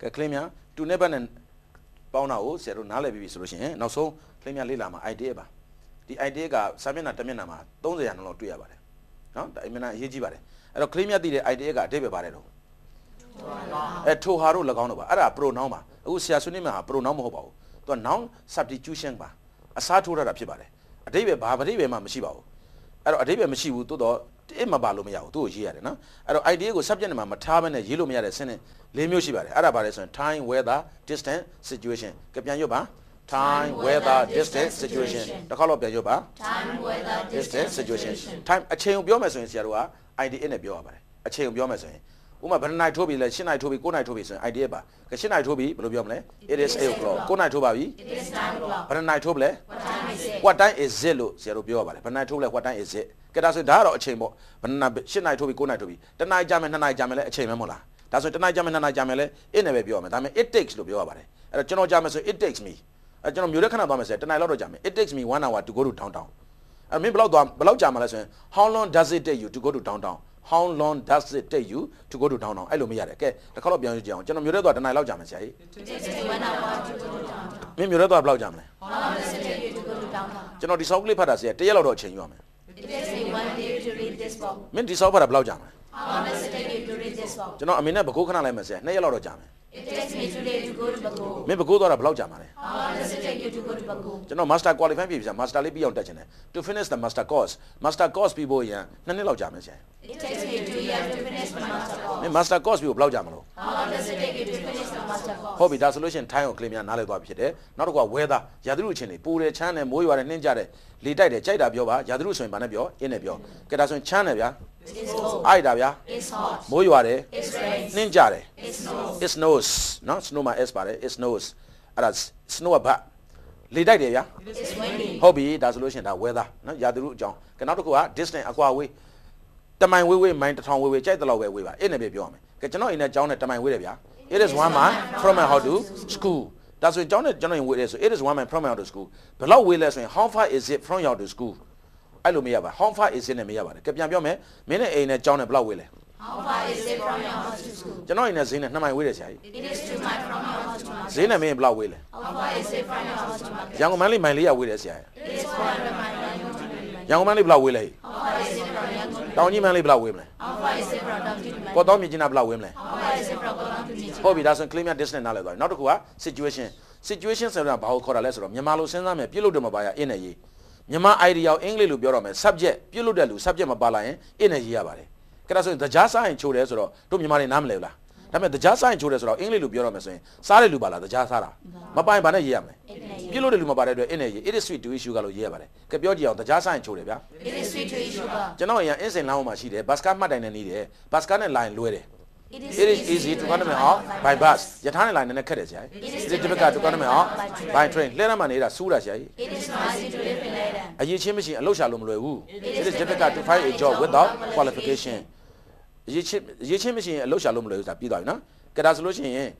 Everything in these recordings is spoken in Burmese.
ကဲကလင်းများတူနဲ့ဘတ်နဲ့ပေါင်းတာကိုဆရာတို့နားလည်ပြီးပြီဆိုလို့ရှိရင်နောက်ဆုံးကလင်းများလေ့လာမှာ idea ပါဒီ idea ကစာမျက်နှာတစ်မျက်နှာမှာ30ရာနှလုံးတွေ့ရပါတယ်နော်ဒါအမှန်အရေးကြီးပါတယ်အဲ့တော့ကလင်းများသိတဲ့ idea ကအတိတ်ပဲပါတယ်တော့အဲထိုဟာတို့၎င်းတော့ပါအဲ့ဒါ pronoun ပါအခုဆရာဆွေးနွေးမှာဟာ pronoun မဟုတ်ပါဘူးသူက noun substitution ပါအစားထိုးရတာဖြစ်ပါတယ်အတိတ်ပဲဘာအတိတ်ပဲမှမရှိပါဘူးအဲ့တော့အတိတ်ပဲမရှိဘူးတိုးတော့ တစ်မပါလို့မရဘူးသူ့ကိုရေးရတယ်နော်အဲ့တော့ idea ကို subject မှာမထားဘဲနဲ့ရေးလို့မရတဲ့ဆင်းနဲ့၄မျိုးရှိပါတယ်အဲ့ဒါဘာလဲဆိုရင် time weather distance situation ကပြန်ရွတ်ပါ time weather distance situation တစ်ခါတော့ပြန်ရွတ်ပါ time weather distance situation time အချိန်ကိုပြောမယ်ဆိုရင်ဆရာတို့က idea နဲ့ပြောရပါတယ်အချိန်ကိုပြောမယ်ဆိုရင် ဥပမာဘယ်နှစ်နိုင်ထိုးပြီလဲ၈နိုင်ထိုးပြီ9နိုင်ထိုးပြီဆိုရင် idea ပါက၈နိုင်ထိုးပြီဘယ်လိုပြောမလဲ it is 8 o'clock 9နိုင်ထိုးပါပြီ it is time o'clock ဘယ်နှစ်နိုင်ထိုးပြီလဲ what time is it what time is it လို့ဆရာတို့ပြောရပါတယ်ဘယ်နှစ်ထိုးလဲ what time is it ကဲဒါဆိုဒါကတော့အချိန်ပေါ့ဘယ်နှစ်၈နိုင်ထိုးပြီ9နိုင်ထိုးပြီတနိုင်ကြာမယ်2နိုင်ကြာမယ်လဲအချိန်ပဲမဟုတ်လားဒါဆိုတနိုင်ကြာမယ်2နိုင်ကြာမယ်လဲ it နဲ့ပဲပြောရမယ်ဒါပေမဲ့ it takes လို့ပြောရပါတယ်အဲ့တော့ကျွန်တော်ကြာမယ်ဆို it takes me အဲ့ကျွန်တော်မျိုးရက်ခဏသွားမယ်ဆိုရင်တနိုင်လောက်တော့ကြာမယ် it takes me 1 hour to go to downtown အဲ့မင်းဘယ်လောက်သွားဘယ်လောက်ကြာမှာလဲဆိုရင် how long does it take you to go to downtown how long does it take you to go to downtown အဲ့လိုမရတယ်ကဲတစ်ခါတော့ပြောင်းကြည့်အောင်ကျွန်တော်မျိုးရက်သွားတနိုင်လောက်ကြာမယ်ဆရာကြီး it takes me one hour to go to downtown မင်းမျိုးရက်သွားဘယ်လောက်ကြာမလဲ how long does it take you to go to downtown ကျွန်တော်ဒီ soft ကလေးဖတ်တာဆရာတရက်လောက်တော့အချိန်ယူရမယ် it takes me one day to read this book မင်းဒီ soft ဖတ်တာဘယ်လောက်ကြာမလဲ how long does it take you to read this book ကျွန်တော်အမေနဲ့ဘကိုးခဏလိုက်မယ်ဆရာနှစ်ရက်လောက်တော့ကြာမယ် it takes me today to go to Baku မင်းဘကိုးသွားတာဘယ်လောက်ကြာမှာလဲ how long does it take you to go to Baku ကျွန်တော် master qualify ပြီဆရာ master လေးပြီးအောင်တက်ချင်တယ် to finish the master course master course ပြီးဖို့ရန်နှစ်နှစ်လောက်ကြာမယ်ဆရာ it takes me two years to finish my master မ course င်း master course ပြီးဖို့ဘယ်လောက်ကြာမလို့ how long does it take you to finish the master course ဟုတ်ပြီဒါဆိုလို့ရှိရင် time ကို claim များနားလည်သွားပြီဖြစ်တယ်နောက်တစ်ခုက weather ရာသီဥတုချင်းတွေပူတယ်ချမ်းတယ်မိုးရွာတယ်နှင်းကြတယ်လေတိုက်တယ်ကြိုက်တာပြောပါရာသီဥတုဆိုရင်ဘာနဲ့ပြောအင်းနဲ့ပြောကဲဒါဆိုရင်ချမ်းတယ်ဗျာ it's cold အိုက်တာဗျာ it's hot မိုးရွာတယ် it's rain နှင်းကြတယ် it snows it snows နော် snow မှာ s ပါတယ် it snows အဲ့ဒါ snow ကဘာလေတိုက်တယ်ဗျာ it's windy ဟုတ်ပြီဒါဆိုလို့ရှိရင်ဒါ weather နော်ရာသီဥတုအကြောင်းကဲနောက်တစ်ခုက distance အကွာဝေးတမိုင်ဝေးဝေးမိုင်တစ်ထောင်ဝေးဝေးကြိုက်တဲ့လောက်ပဲဝေးပါအဲ့နဲ့ပဲပြောရမယ်ကဲကျွန်တော်အိမ်နဲ့ကျောင်းနဲ့တမိုင်ဝေးတယ်ဗျာ it is one mile from my house to school ဒါဆိုရင်ကျောင်းနဲ့ကျွန်တော်အိမ်ဝေးတယ်ဆို it is one mile from my house to school ဘယ်လောက်ဝေးလဲဆိုရင် how far is it from your to school အဲ့လိုမရပါ how far is it နဲ့မရပါတယ်ကဲပြန်ပြောမယ်မင်းနဲ့အိမ်နဲ့ကျောင်းနဲ့ဘယ်လောက်ဝေးလဲ how far is it from your house to school ကျွန်တော်အိမ်နဲ့ဈေးနဲ့2မိုင်ဝေးတယ်ဆရာကြီး it is two miles from your house to market ဈေးနဲ့မင်းဘယ်လောက်ဝေးလဲ how far is it from your house to market ရန်ကုန်မန်းလေးမိုင်လေးရဝေးတယ်ဆရာကြီး it is 400 miles from your house to market ရန်ကုန်မန်းလေးဘယ်လောက်ဝေးလဲ how far is it from Yangon to တောင်ကြီးမန်းလေးဘယ်လောက်ဝေးမလဲ how far is it from Donkey to market ကော့တောင်းမြစ်ကြီးနားဘယ်လောက်ဝေးမလဲ how far is it from Kolang to Nichi ဟုတ်ပြီဒါဆိုရင် claim ရ distance နားလည်သွားပြီနောက်တစ်ခုက situation situation ဆိုတာဘာကိုခေါ်တာလဲဆိုတော့မြန်မာလိုစဉ်းစားမယ်ပြုတ်လို့တယ်မပါရ in နဲ့ရေး မြန်မာ idea ကိုအင်္ဂလိပ်လိုပြောတော့မယ် subject ပြုတ်လို့တဲ့လူ subject မပါလာရင် in နဲ့ရေးရပါတယ်ကဲဒါဆိုရင် the just sign ချိုးတယ်ဆိုတော့တို့မြန်မာတွေနားမလဲဘူးလားဒါပေမဲ့ the just sign ချိုးတယ်ဆိုတော့အင်္ဂလိပ်လိုပြောတော့မယ်ဆိုရင်စားတဲ့လူပါလား the just စားတာမပိုင်ဘာနဲ့ရေးရမလဲပြုတ်လို့တဲ့လူမပါတဲ့အတွက် in နဲ့ရေး it is sweet to issue ကလို့ရေးရပါတယ်ကဲပြောကြည့်အောင် the just sign ချိုးတယ်ဗျာ it is sweet to eat sugar ကျွန်တော်အရင်အင်းစင်လောင်းမှာရှိတယ်ဘတ်စကားမှတ်တိုင်နဲ့နေတယ်ဘတ်စကားနဲ့ line လွဲတယ် it It is easy to come out by bus ရထားနဲ့ line နဲ့ခက်တယ်ဆရာကြီး It is difficult to come out by train လှည့်ရမှနေတာစူးတာဆရာကြီး it is not easy to live in Leiden အရေးချင်းမရှိရင်အလုပ်ရှာလို့မလွယ်ဘူး It is difficult to find a job without qualification အရေးချင်းအရေးချင်းမရှိရင်အလုပ်ရှာလို့မလွယ်ဘူးဆိုတာပြီးသွားပြီနော်ကဲဒါဆိုလို့ရှိရင်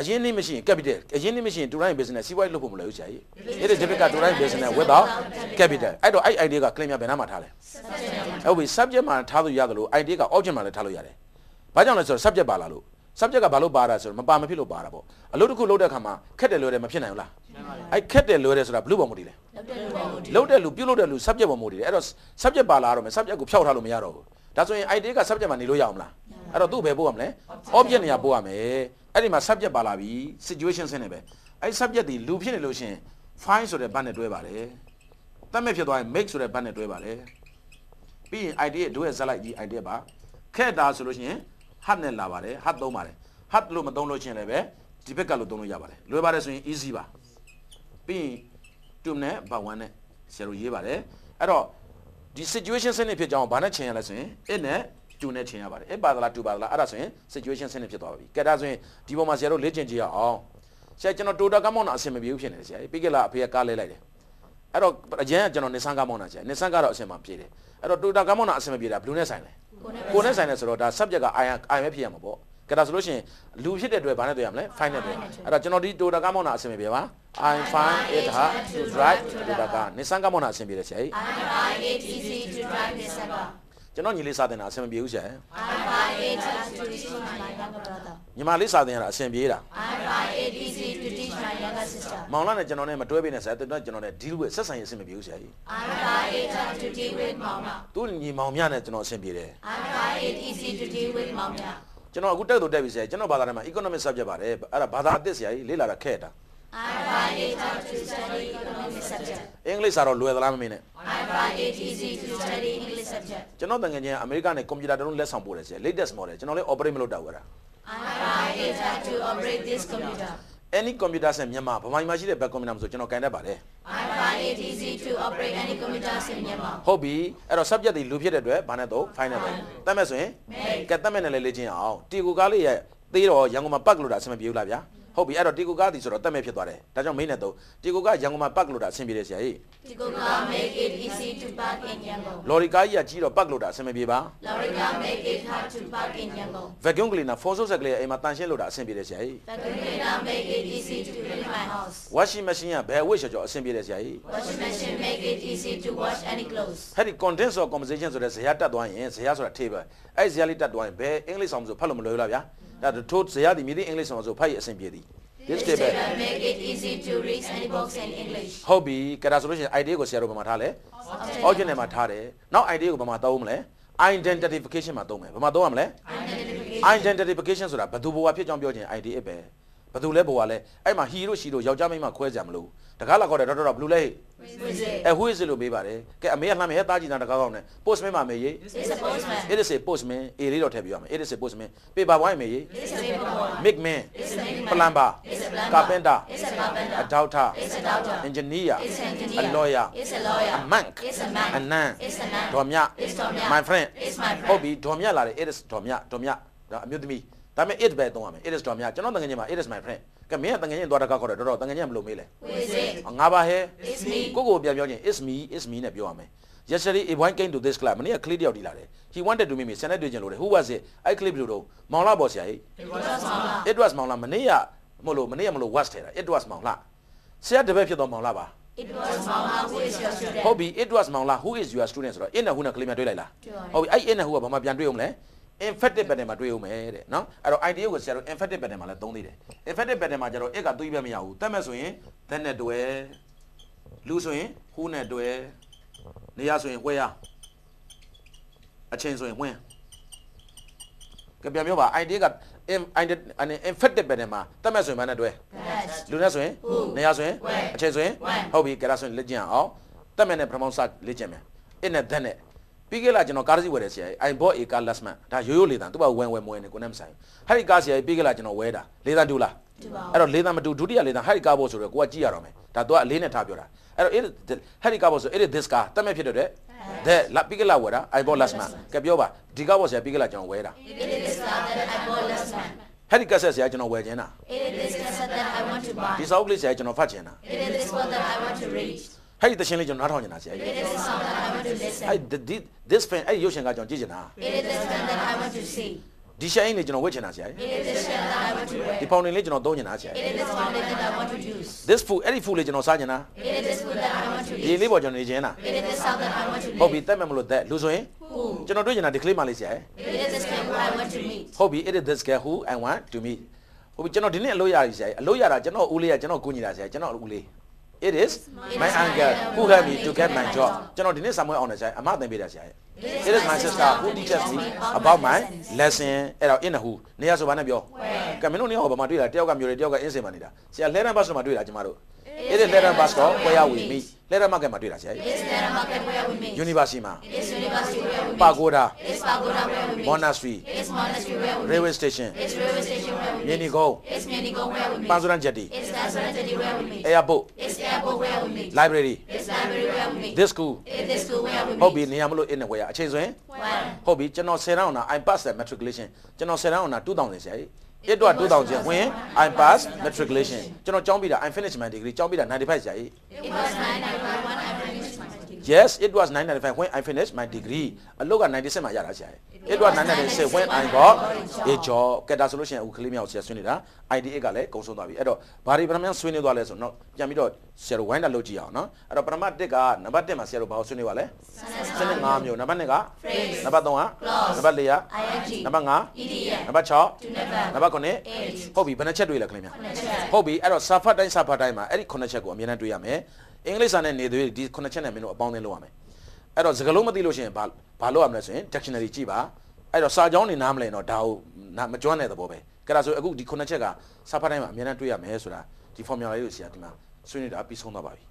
အရင်နေ့မရှိရင် capital အရင်နေ့မရှိရင် to run business စီးပွားရေးလုပ်ဖို့မလွယ်ဘူးဆရာကြီး It is difficult to run business without capital အဲ့တော့အဲ့ idea က claim ရဘယ်နားမှာထားလဲဟုတ်ပြီ subject မှာထားလို့ရတယ်လို့ idea က object မှာလည်းထားလို့ရတယ် ဘာကြောင့်လဲဆိုတော့ subject ပါလာလို့ subject ကဘာလို့ပါတာဆိုတော့မပါမဖြစ်လို့ပါတာပေါ့အလုပ်တစ်ခုလုပ်တဲ့အခါမှာခက်တယ်လွယ်တယ်မဖြစ်နိုင်ဘူးလားအဲ့ခက်တယ်လွယ်တယ်ဆိုတာဘလူးပေါ်မူတည်လဲလုပ်တဲ့လူပေါ်မူတည်လုပ်တဲ့လူပြုတ်လုပ်တဲ့လူ subject ပေါ်မူတည်တယ်အဲ့တော့ subject ပါလာတော့မယ် subject ကိုဖျောက်ထားလို့မရတော့ဘူးဒါဆိုရင် idea က subject မှာနေလို့ရအောင်မလားအဲ့တော့သူ့ဘယ်ပို့ရမလဲ object နေရာပို့ရမယ်အဲ့ဒီမှာ subject ပါလာပြီ situation ဆင်းနေပဲအဲ့ subject ဒီလူဖြစ်နေလို့ရှရင် find ဆိုတဲ့ဘတ်နဲ့တွဲပါတယ်တတ်မဲ့ဖြစ်သွားရင် make ဆိုတဲ့ဘတ်နဲ့တွဲပါတယ်ပြီးရင် idea တို့ရဲ့ဇက်လိုက်ကြီး idea ပါခဲ့တာဆိုလို့ရှရ င် hard နဲ့လာပါတယ် hard သုံးပါတယ် hard လို့မသုံးလို့ရှရင်လည်းပဲဒီဘက်ကလို့သုံးလို့ရပါတယ်လွယ်ပါတယ်ဆိုရင် easy ပါပြီးရင်တူနဲ့ဘာဝန်းနဲ့ဆရာတို့ရေးပါတယ်အဲ့တော့ဒီ situation စနစ်ဖြစ်ကြအောင်ဘာနဲ့ချိန်ရလဲဆိုရင် it နဲ့တူနဲ့ချိန်ရပါတယ် it ပါသလားတူပါသလားအဲ့ဒါဆိုရင် situation စနစ်ဖြစ်သွားပါပြီကဲဒါဆိုရင်ဒီပေါ်မှာဆရာတို့လေ့ကျင့်ကြည့်ရအောင်ဆရာကျွန်တော်တိုတာကမောင်းတာအဆင်မပြေဘူးဖြစ်နေတယ်ဆရာပြီးကြလားအဖေကကားလဲလိုက်တယ်အဲ့တော့အရင်ကကျွန်တော် Nissan ကားမောင်းတာဆရာ Nissan ကတော့အဆင်မပြေတယ်အဲ့တော့တိုတာကားမောင်းတာအဆင်မပြေတာဘယ်လိုနဲ့ဆိုင်လဲ ကိုနဲ့ဆိုင်လဲဆိုတော့ဒါ subject က I I ပဲဖြစ်ရမှာပေါ့ကဲဒါဆိုလို့ရှိရင်လူဖြစ်တဲ့အတွက်ဘာနဲ့တွေ့ရမလဲ fine နဲ့တွေ့အဲ့တော့ကျွန်တော်ဒီတိုတာကားမောင်းတာအဆင်မပြေပါ I find it hard to drive တိုတာကား Nissan ကားမောင်းတာအဆင်ပြေတယ်ဆရာကြီး I find it easy to drive this car ကျွန်တော်ညီလေးစာတင်တာအဆင်မပြေဘူးဆရာ I find it hard to teach my younger brother. ညီမလေးစာတင်ရတာအဆင်ပြေတာ I find it easy to teach my younger sister. မောင်လာနဲ့ကျွန်တော်နဲ့မတွဲပေးနဲ့ဆရာကျွန်တော်ကျွန်တော်နဲ့ deal with ဆက်ဆံရေးအဆင်မပြေဘူးဆရာကြီး I find it hard to deal with mama. သူ့ညီမောင်မြနဲ့ကျွန်တော်အဆင်ပြေတယ် I find it easy to deal with mama. ကျွန်တော်အခုတက်တော့တက်ပြီဆရာကျွန်တော်ဘာသာထဲမှာ economic subject ပါတယ်အဲ့ဒါဘာသာအသစ်ဆရာကြီးလေ့လာတာခက်တာ I find it hard to study economic subject. အင်္ဂလိပ်စာတော့လွယ်သလားမမင်းနဲ့ I find it easy to study English subject. ကျွန်တော်တကယ်ချင်းအမေရိကန်နဲ့ကွန်ပျူတာတလုံးလက်ဆောင်ပို့တယ်ဆရာ latest model ကျွန်တော်လည်း operate မလုပ်တော့ဘူးအဲ့ဒါ I find it hard to operate this computer. any computer ဆက်မြန်မာဗမာပြည်မှာရှိတဲ့ back computer မှာဆိုကျွန်တော်ကင်တတ်ပါတယ် I find it easy to operate any computer in Myanmar. ဟုတ်ပြီအဲ့တော့ subject တွေလူဖြစ်တဲ့အတွက်ဘာနဲ့တော့ fine နဲ့တော့တတ်မဲ့ဆိုရင်ကဲတတ်မဲ့နဲ့လည်းလေ့ကျင့်အောင်တီကိုကားလေးရဲ့သေးတော့ရန်ကုန်မှာပတ်လို့တာအဆင်မပြေဘူးလားဗျာ ဟုတ်ပြီအဲ့တော့တီကိုကားဒီဆိုတော့တတ်မဲ့ဖြစ်သွားတယ်ဒါကြောင့် main နဲ့တော့တီကိုကားရန်ကုန်မှာပတ်လို့တာအဆင်ပြေတယ်ဆရာကြီး Tikoka make it easy to park in Yangon. လော်ရီကားကြီးကကြီးတော့ပတ်လို့တာအဆင်မပြေပါ Lorica make it hard to park in Yangon. vacuum cleaner ဖုန်းဆုပ်ဆက်ကလေးအိမ်မှာတန်ရှင်းလို့တာအဆင်ပြေတယ်ဆရာကြီး Vacuum cleaner make it easy to clean my house. washing machine ကဘယ်ဝိတ်ချော်ချော်အဆင်ပြေတယ်ဆရာကြီး Washing machine make it easy to wash any clothes. အဲ့ဒီ condense or conversation ဆိုတဲ့ဇာတ်တက်သွားရင်ဇာတ်ဆိုတာ table အဲ့ဇာတ်လေးတက်သွားရင်ဘယ်အင်္ဂလိပ်ဆောင်ဆိုဖတ်လို့မလွယ်ဘူးလားဗျာ ဒါထို့ဇာတ်ဒီမြည်တဲ့အင်္ဂလိပ်ဆောင်ဆိုဖတ်ရအဆင်ပြေသည် this This table table make it easy to read any books in English. ဟုတ်ပြီကဲဒါဆိုလို့ရှိရင် idea ကိုဆရာတို့ဘယ်မှာထားလဲ object နဲ့မှာထားတယ်နောက် idea ကိုဘယ်မှာသုံးမလဲ identification မှာသုံးမယ်ဘယ်မှာသုံးရမလဲ identification ဆိုတာဘယ်သူဘဝဖြစ်ကြောင်းပြောခြင်း idea ပဲ ဘယ်သူလဲဘဝလဲအဲ့မှာ he တို့ she တို့ယောက်ျားမိန်းမခွဲကြမလို့တကားလာခေါ်တယ်တော်တော်ဘလူးလဲ Who is it? အဲ who is it လို့ပေးပါတယ်ကဲအမေကလှမ်းမယ်ဟဲ့တားကြည့်တာတကားကောင်းတယ် postman မှာမေးရေး It's a postman. it is a postman အေလေးတော့ထည့်ပြရမယ် it is a postman paper boy မေးရေး It's a paper boy. make man It's a make man. plumber It's a plumber. carpenter It's a carpenter. a doctor It's a doctor. engineer It's an engineer. a lawyer It's a lawyer. a monk It's a monk. a nun It's a nun. ဒေါ်မြ It's ဒေါ်မြ my friend It's my friend. ဟုတ်ပြီဒေါ်မြလာတယ် it is ဒေါ်မြဒေါ်မြဒါအမျိုးသမီး ဒါပေမဲ့ it ပဲသုံးရမယ် it is ဒေါ်မြကျွန်တော်တကယ်ချင်းမှာ it is my friend ကဲမင်းကတကယ်ချင်းသွားတကားခေါ်တယ်တော်တော်တကယ်ချင်းမလို့မေးလဲ Who is it? ငါပါဟဲ It's me. ကိုကိုပြန်ပြောချင်း is me is me နဲ့ပြောရမယ် yesterday a boy came to this club မနေ့က clip တယောက်ဒီလာတယ် he wanted to meet me ဆန်နဲ့တွေ့ချင်လို့တယ် who was it အဲ့ clip လို့တော့မောင်လာပေါ့ဆရာကြီး It was Mama. it was မောင်လာမနေ့ကမလို့မနေ့ကမလို့ was ထဲတာ it was မောင်လာဆရာတပည့်ဖြစ်တော့မောင်လာပါ It was Mama who is your student. ဟုတ်ပြီ it was မောင်လာ who is your student ဆိုတော့ in နဲ့ who နဲ့ claim တွေ့လိုက်လား တွေ့ပါတယ် ဟုတ်ပြီအဲ့ in နဲ့ whoကဘာမှပြန်တွေ့အောင်မလဲ emphatic pattern မှာတွေ့အောင်မယ်တဲ့နော်အဲ့တော့ idea ကိုဆရာတို့ emphatic pattern မှာလည်းသုံးသေးတယ် emphatic pattern မှာကျတော့ it ကသွေးပဲမရဘူးတက်မဲ့ဆိုရင် that နဲ့တွဲလူဆိုရင် who နဲ့တွဲနေရဆိုရင် where အချိန်ဆိုရင် when ကပြန်ပြောပါ idea က in idea အနေ emphatic pattern မှာတက်မဲ့ဆိုရင်ဘာနဲ့တွဲ That. လူနဲ့ဆိုရင် Who နေရဆိုရင် When အချိန်ဆိုရင် When ဟုတ်ပြီကြရဆိုရင်လက်ကျင်အောင်တက်မဲ့နဲ့ပထမစလက်ကျင်မယ် it နဲ့ that နဲ့ ပြီးခဲ့လာကျွန်တော်ကားစီဝယ်တယ်ဆရာကြီး I bought a car last month ဒါရိုးရိုးလေးတန်သူ့ဘာဝယ်ဝယ်မဝယ်နေကိုနဲ့မဆိုင်ဘူးဟဲ့ဒီကားဆရာကြီးပြီးခဲ့လာကျွန်တော်ဝယ်တာလေးတန်တူလားတူပါအဲ့တော့လေးတန်မတူဒုတိယလေးတန်ဟဲ့ဒီကားဘောဆိုတော့ကိုကကြည့်ရတော့မယ်ဒါသူကအလေးနဲ့ထားပြောတာအဲ့တော့ it ဟဲ့ဒီကားဘောဆို it is this car တက်မဲ့ဖြစ်တဲ့အတွက် that လာပြီးခဲ့လာဝယ်တာ I bought last month ကပြောပါဒီကားဘောဆရာပြီးခဲ့လာကျွန်တော်ဝယ်တာ It is this car that I bought last month. ဟဲ့ဒီကားဆက်ဆရာကျွန်တော်ဝယ်ခြင်းတာ It is this cassette that I want to buy. ဒီစာအုပ်ကလေးဆရာကျွန်တော်ဖတ်ခြင်းတာ It is this one that I want to read. ဟဲ့ဒီသရှင်လေးကျွန်တော်နားထောင်နေတာဆရာကြီး It is this song that I want to အဲ့ listen. ဒီ this fan အဲ့ဒီရုပ်ရှင်ကကျွန်တော်ကြည့်ချင်တာ It is this fan that I want to see. ဒီရှိုင်းလေးကျွန်တော်ဝတ်ချင်တာဆရာကြီး It is this fan that I want to ဒီ wear. ဖောင်လေးလေးကျွန်တော်သုံးချင်တာဆရာကြီး It is this fountain that I want to use. this food အဲ့ဒီ food လေးကျွန်တော်စားချင်တာ It is this food that I want to ဒီ eat. လေးပေါ်ကျွန်တော်နေချင်တာ It is this sound that I want to ဟုတ်ပြီ live. တက်မဲ့မလို့တက်လူဆိုရင် Who? ကျွန်တော်တွေ့ချင်တာဒီကလေးမလေးဆရာကြီး It is this fan who I want to meet. ဟုတ်ပြီ it is this girl who I want to meet ဟုတ်ပြီကျွန်တော်ဒီနေ့အလို့ရပြီဆရာကြီးအလို့ရတာကျွန်တော်ဦးလေးကကျွန်တော်ကူညီတာဆရာကြီးကျွန်တော်ဦးလေး it is my uncle who helped me to get my job ကျွန်တော်ဒီနေ့ဆာမွေးအောင်နေဆရာကြီးအမသင်ပေးတာဆရာကြီး It is my sister who teaches me about my lesson အဲ့တော့ in who နေရဆိုဘာနဲ့ပြောကဲမင်းတို့နေဟောဘာမှတွေ့တာတယောက်ကမျိုးတွေတယောက်က in စင်မှာနေတာဆရာ letter bus မှာတွေ့တာကျမတို့ It is letter bus တော့ where we meet letter market မှာတွေ့တာဆရာကြီး It is Naira Market where we meet. University မှာ It is University where we meet. Pagoda It is Pagoda where we meet. Monastery It is Monastery where we meet. railway station It's railway station where we meet. မြင်းနီကုန်း It's Menigo where we meet. ပန်းစရန်ချက်တီ It's Nasrani where we meet. airport It's airport where we meet. library It's library where we meet. this school It's the school where we meet. ဟုတ်ပြီနေရာမလို့ in ဝယ်ရအချိန်ဆိုရင် One. ဟုတ်ပြီကျွန်တော်10ရောင်းတာ I pass the matriculation ကျွန်တော်10ရောင်းတာ2000ဆရာကြီး 1တော့2000ဝင် I pass matriculation ကျွန်တော်ကျောင်းပြီးတာ I finish my degree ကျောင်းပြီးတာ95ဆရာကြီး It was 991 I finished my degree. yes it was 995 when i finished my degree အလုပ်က96မှာရတာဆရာရဲ့ It was 996 when i got a job ကဲဒါဆိုလို့ရှိရင်အခုကလေးမြောက်ဆရာဆွေးနေတာ IDA ကလည်းကုံဆုံးသွားပြီအဲ့တော့ဘာတွေပထမဆွေးနေသွားလဲဆိုတော့ပြန်ပြီးတော့ဆရာတို့ဝိုင်းတာလုပ်ကြည့်အောင်နော်အဲ့တော့ပထမတစ်ကနံပါတ်1မှာဆရာတို့ဘာကိုဆွေးနေပါလဲစနစ်5မျိုးနံပါတ်2က Phrase နံပါတ်3ကနံပါတ်4က ING နံပါတ်5 EDF နံပါတ်6 to never နံပါတ်9 8ဟုတ်ပြီဘယ်နှချက်တွေ့လဲခင်ဗျာ9ချက်ဟုတ်ပြီအဲ့တော့စာဖတ်တိုင်းစာဖတ်တိုင်းမှာအဲ့ဒီ9ချက်ကိုအမြဲတမ်းတွေ့ရမယ်အင်္ဂလိပ်စာနဲ့နေသွေးဒီ9ချက်နဲ့မင်းတို့အပေါင်းအသင်းလုပ်ရမယ် အဲ့တော့စကားလုံးမသိလို့ရှိရင်ဘာဘာလုပ်ရမလဲဆိုရင် dictionary ကြည့်ပါအဲ့တော့စာကြောင်းနေနားမလဲတော့ဒါကိုနာမကျွမ်းတဲ့သဘောပဲကြဒါဆိုအခုဒီ9ချက်ကစာဖတ်တိုင်းမှာအမြဲတမ်းတွေ့ရမယ်ဆိုတာဒီ formula လေးကိုဆရာဒီမှာဆွေးနေတာပြီးဆုံးသွားပါပြီ